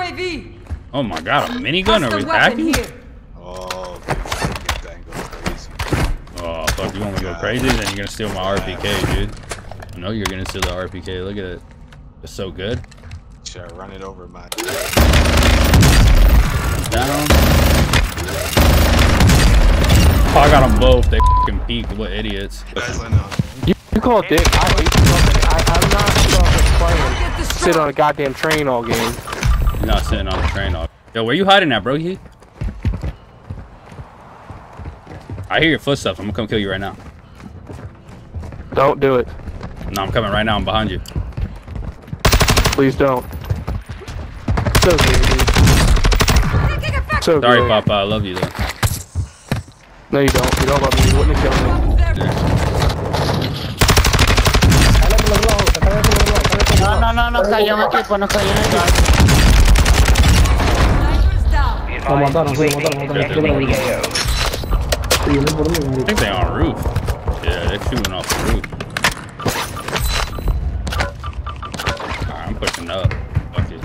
UAV. Oh my god, a minigun? Are we packing? Here. Oh, okay. That and go crazy. Oh, fuck, you want me to go crazy? Then you're gonna steal my RPK, dude. I know you're gonna steal the RPK. Look at it. It's so good. Should I run it over my... Down. Oh, I got them both. They fucking peeked. What idiots. Guys, I know. You, you call dick. I hate you. I, I'm not fucking playing. Sit on a goddamn train all game. You're not sitting on the train. Off. Yo, where you hiding at, bro? He? I hear your footsteps. I'm gonna come kill you right now. Don't do it. No, I'm coming right now. I'm behind you. Please don't. So good, dude. So Sorry, good. Papa. I love you though. No, you don't. You don't love me. You wouldn't have killed me. No, no, no, nos cayó un equipo, nos cayó un equipo. Sniper's down. Lo mataron, sí, lo mataron, lo mataron. Yo me voy. Sí, vienen por mí, I marico. think they on roof. Yeah, they're shooting off the roof. Alright, I'm pushing up. Fuck it.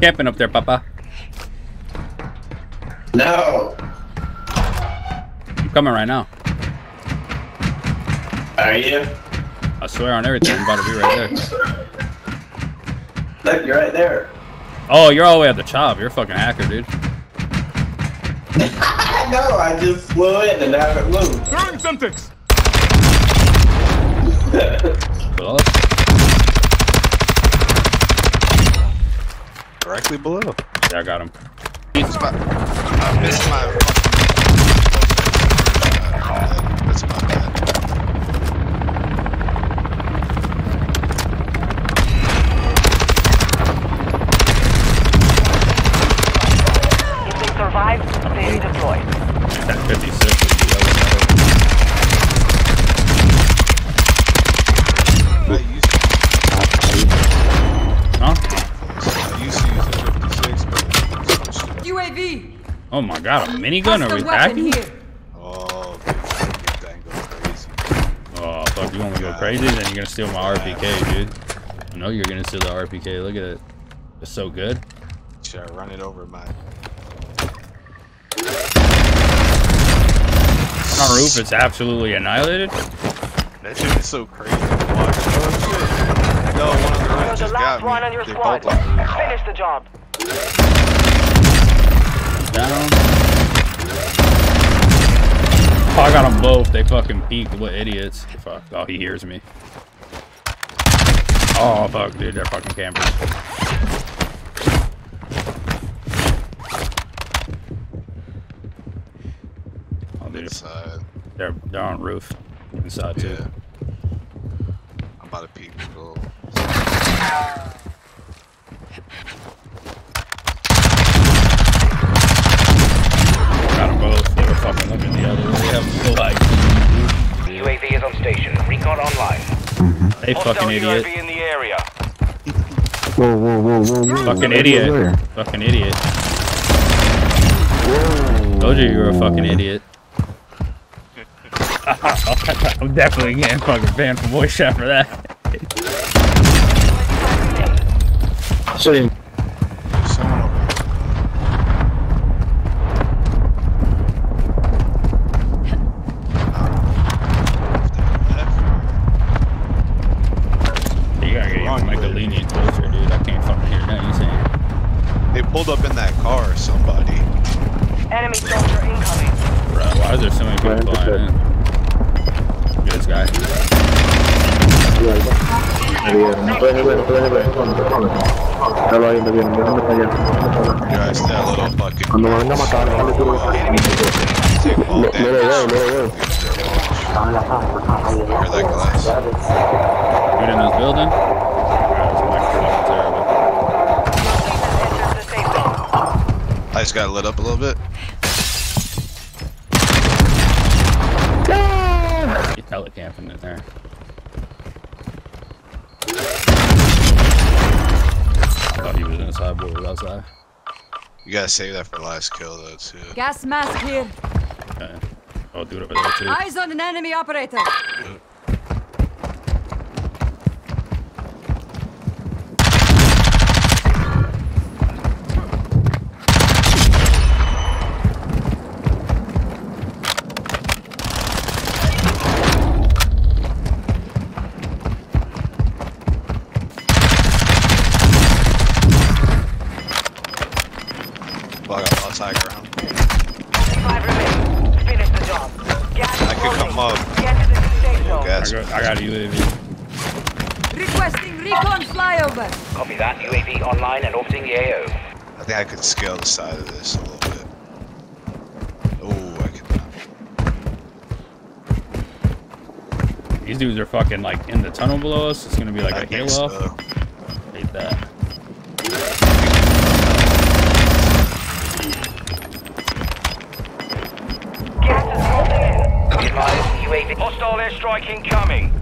Camping up there, Papa. No. I'm coming right now. Are you? I swear on everything, I'm about to be right there. Look, you're right there. Oh, you're all the way at the top. You're a fucking hacker, dude. I know. I just flew in and haven't moved. Throwing something. Well, Directly below. yeah, I got him. Missed I missed my Oh my god, a minigun? Are we weapon packing? here. Oh, okay. Get that crazy. Oh, fuck, you want me to go crazy? Then you're gonna steal my RPK, dude. I know you're gonna steal the RPK. Look at it. It's so good. Should I run it over my... On roof, it's absolutely annihilated. That shit is so crazy watch. Oh shit. No, one of the You're the just last got one on your They squad. both on the roof. Finish the job. Down. Oh, I got them both. They fucking peeked. What idiots. Fuck. Oh, he hears me. Oh, fuck, dude. They're fucking campers. Oh, dude. Inside. They're, they're on roof. Inside, too. Yeah. I'm about to peek the goal. Got them both. They were fucking looking the other way. They have no like. UAV is on station. Recon online. Mm-hmm. They fucking idiot. UAV in the area. Whoa, whoa, whoa, whoa, whoa. Fucking Where? idiot. Fucking idiot. Told you you were a fucking idiot. I'm definitely getting fucking banned from voice chat for that. Sí. There's someone over here. You gotta get your mic a lenient closer, dude. I can't fucking hear nothing you saying. They pulled up in that car, somebody. Enemy soldier incoming. Bro, why is there so many people flying in? Look at this guy. Guys, that little fucking. No, no no. Dude in this building? Bro, this mic is fucking terrible. Enters the safe zone. I just got lit up a little bit. You telecamping in there. I thought he was inside, but he was outside. You gotta save that for last kill though too. Gas mask here. Okay. Oh, dude over there too. Eyes on an enemy operator. High ground. Five remain. Finish the job. Gas I could come up. Get to the new safe zone. I got, I got a UAV. Requesting recon flyover. Copy that. UAV online and orbiting the AO. I think I could scale the side of this a little bit. Oh, I could not. These dudes are fucking like in the tunnel below us. It's gonna be like I a think halo. so. Hate that. Advised. UAV. Hostile airstrike incoming.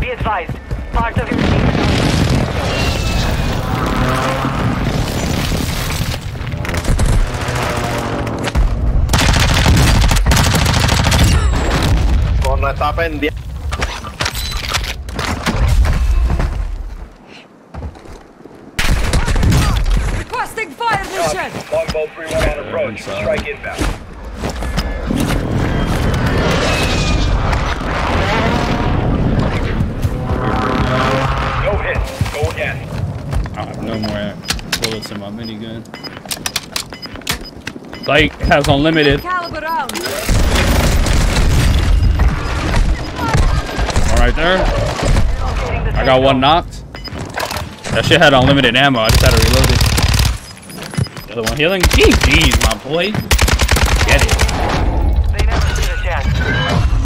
Be advised. Part of your team. Con está pendiente. Requesting fire mission. Longbow 3-1 on approach. Strike inbound. No hit. Go again. I have no more bullets in my minigun. Like has unlimited. Caliber round. All right there. I got one knocked. That shit had unlimited ammo. I just had to reload it. The other one healing. GG's, my boy.